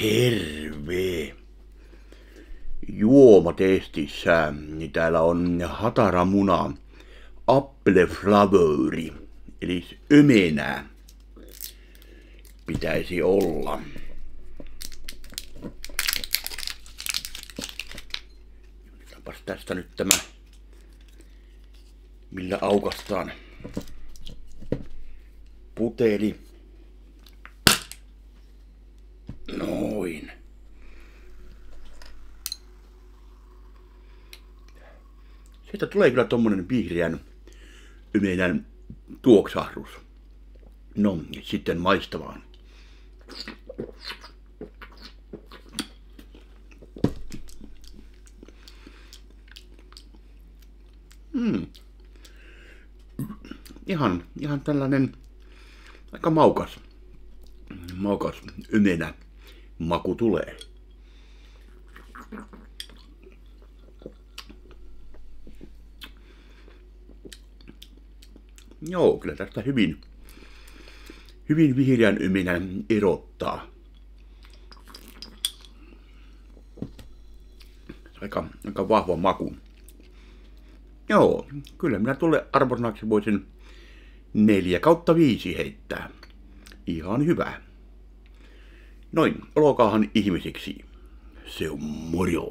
Terve! Juomatestissä niin täällä on hataramuna apple flavori, eli ömenää pitäisi olla. Otetaanpas tästä nyt tämä, millä aukastaan puteli. Noin. Sieltä tulee kyllä tommonen vihreän ymeinen tuoksahdus. No, sitten maistavaan. Mm. Ihan, ihan tällainen aika maukas, maukas ymenä maku tulee. Joo, kyllä tästä hyvin, hyvin vihreän yminän erottaa. Aika, aika vahva maku. Joo, kyllä minä tulle arvosanaksi voisin 4 kautta 5 heittää. Ihan hyvä. Noin, olkaahan ihmisiksi. Se on moro.